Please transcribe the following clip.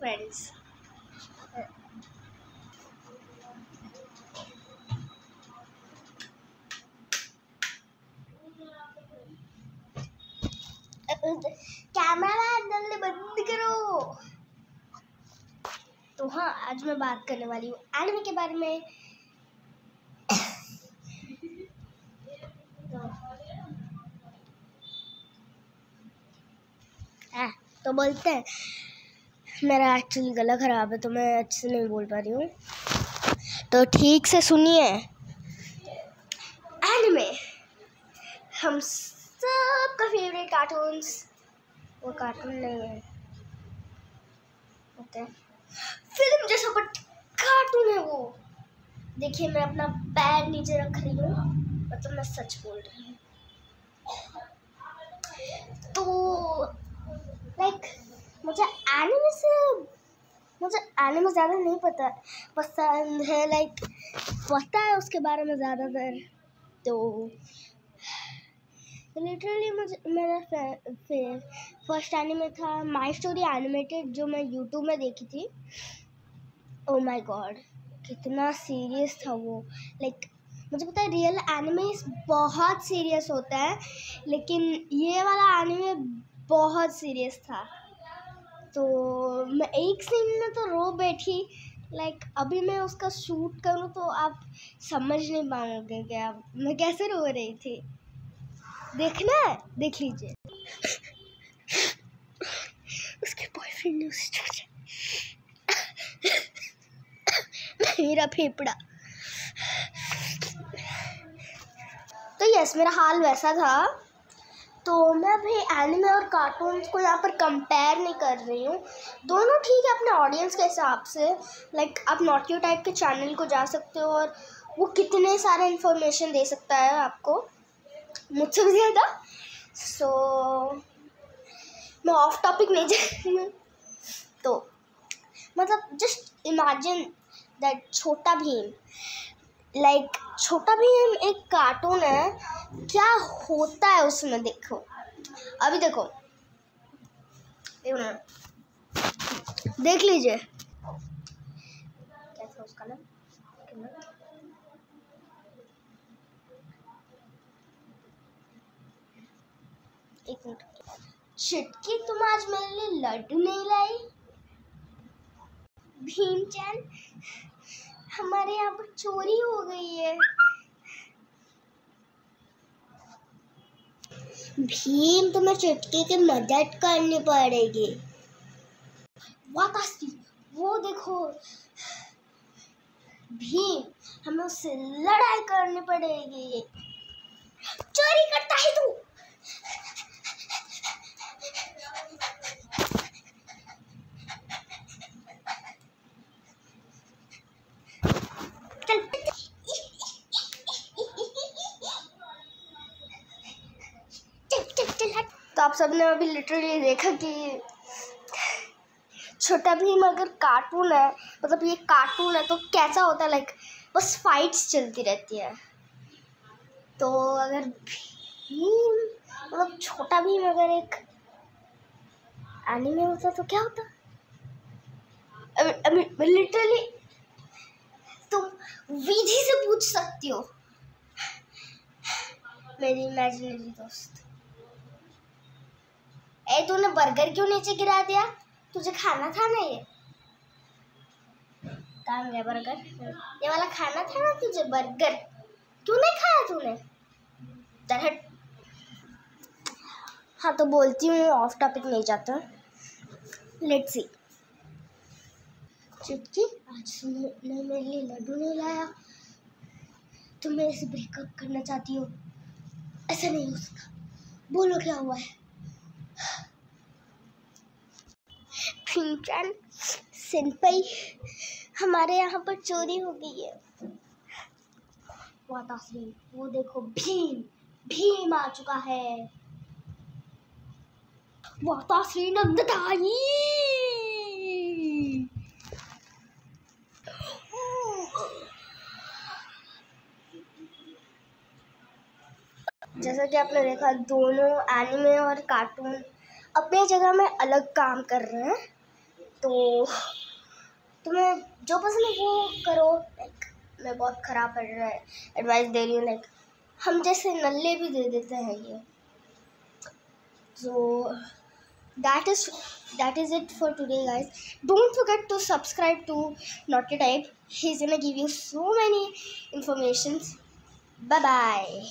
Friends camera जल्दी बंद करो। तो हाँ आज मैं बात करने वाली हूँ एनिमे के बारे में। हाँ, तो बोलते हैं। मेरा एक्चुअली गला ख़राब है तो मैं अच्छे से नहीं बोल पा रही हूँ। तो ठीक से सुनिए। एनिमे हम सबका फेवरेट कार्टून्स वो कार्टून नहीं है। ओके। फ़िल्म जैसा बट कार्टून है वो। देखिए, मैं अपना पैर नीचे रख रही हूँ मतलब मैं सच बोल रही हूँ। तो लाइक मुझे एनिमे से मुझे एनिमे ज़्यादा नहीं पता पसंद है लाइक पता है उसके बारे में ज़्यादातर। तो लिटरली मुझे मेरा फ़र्स्ट एनिमे था माई स्टोरी एनिमेटेड जो मैं यूट्यूब में देखी थी। ओ माय गॉड कितना सीरियस था वो। लाइक like, मुझे पता है रियल एनिमे बहुत सीरियस होता है लेकिन ये वाला एनिमे बहुत सीरियस था। तो मैं एक सीन में तो रो बैठी लाइक like, अभी मैं उसका शूट करूँ तो आप समझ नहीं पाओगे क्या मैं कैसे रो रही थी। देखना है देख लीजिए। उसके बॉयफ्रेंड ने उसे छोड़ा मेरा फेफड़ा। तो यस मेरा हाल वैसा था। तो मैं अभी एनिमे और कार्टून्स को यहाँ पर कंपेयर नहीं कर रही हूँ। दोनों ठीक है अपने ऑडियंस के हिसाब से लाइक आप नॉटियो टाइप के चैनल को जा सकते हो और वो कितने सारे इन्फॉर्मेशन दे सकता है आपको? मुझसे भी ज़्यादा? सो मैं ऑफ़ टॉपिक नहीं जा रही हूँ। तो मतलब जस्ट इमेजिन दैट छोटा भीम लाइक like, छोटा भीम एक कार्टून है क्या होता है उसमें देखो। अभी देखो। देख लीजिए। कैसा उसका नाम? एक मिनट। चिटकी तुम आज मेरे लिए लड्डू नहीं लाई? भीमचंद हमारे यहाँ पर चोरी हो गई है। भीम तुम्हें चुटकी की मदद करनी पड़ेगी। वातासी वो देखो। भीम, हमें उससे लड़ाई करनी पड़ेगी। चोरी करता है तू। तो आप सबने अभी लिटरली देखा कि छोटा भीम अगर कार्टून है। मतलब ये कार्टून है तो कैसा होता है? लाइक बस फाइट्स चलती रहती है। तो अगर भीम मतलब छोटा भीम अगर एक एनिमे होता तो क्या होता? लिटरली तुम विधि से पूछ सकती हो। मेरी इमेजिनरी दोस्त। ए, तूने बर्गर क्यों नीचे गिरा दिया? तुझे खाना था ना ये? कहाँ गया बर्गर ये वाला खाना था ना तुझे बर्गर क्यों नहीं खाया तूने? दरहट हाँ तो बोलती हूँ ऑफ़ टॉपिक नहीं जाता। लेट्स सी चुटकी आज तुमने मेरे लिए लड्डू नहीं लाया। तुम मेरे से ब्रेकअप करना चाहती हो। ऐसा नहीं हो सकता बोलो क्या हुआ है? फिंचन सिंपई हमारे यहाँ पर चोरी हो गई है। वातासी वो देखो भीम भीम आ चुका है। वातासी नंदताई जैसा कि आपने देखा, दोनों एनिमे और कार्टून अपनी जगह में अलग काम कर रहे हैं। तो तुम्हें जो पसंद है वो करो लाइक मैं बहुत ख़राब कर रहा है एडवाइस दे रही हूँ लाइक हम जैसे नल्ले भी दे देते हैं ये। So that is that is it for today guys don't forget to subscribe to not a type he is give you so many informations bye bye